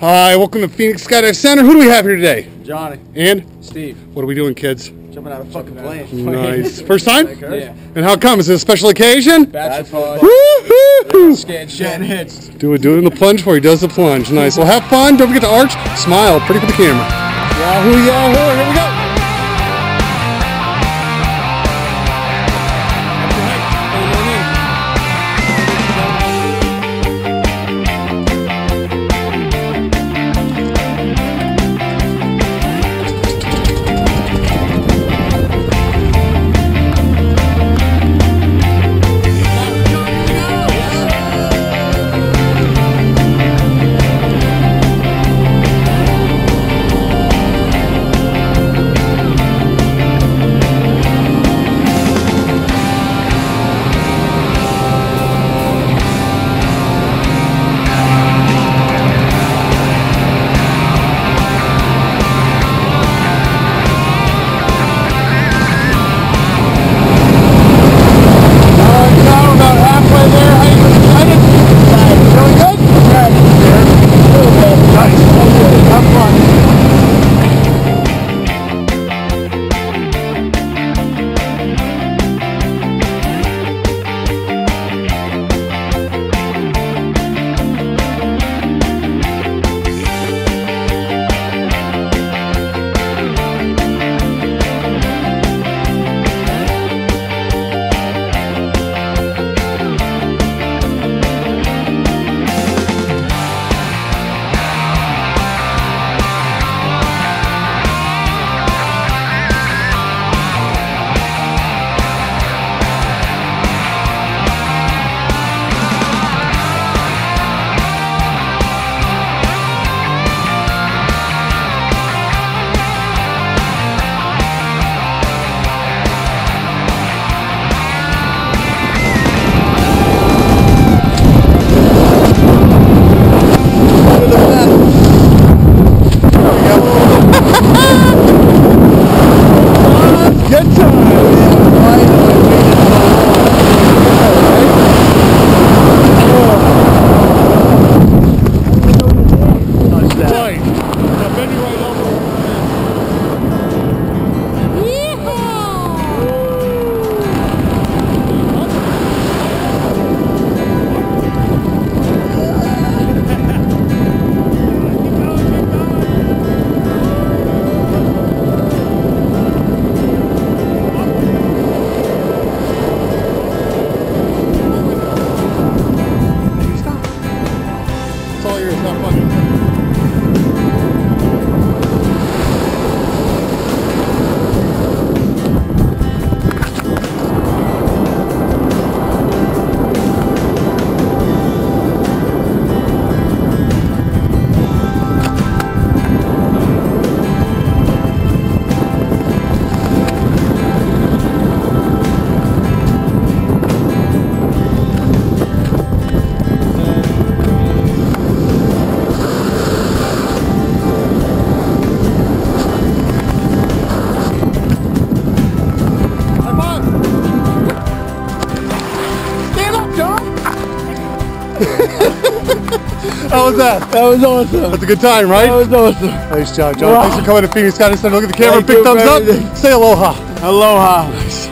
Hi, welcome to Phoenix Skydive Center. Who do we have here today? Johnny, And Steve, what are we doing, kids? jumping out of fucking plane. Nice. First time? Yeah. And how come? Is it a special occasion? Bachelor Woo-hoo! Scared shit hits. Do it, do it in the plunge before he does the plunge. Nice. Well, have fun. Don't forget to arch. Smile. Pretty for the camera. Yahoo, yahoo. Here we go. How was that? That was awesome. That's a good time, right? That was awesome. Nice job, John. Wow. Thanks for coming to Phoenix Skydive Center. Look at the camera. Thank Big you thumbs up. Say aloha. Aloha.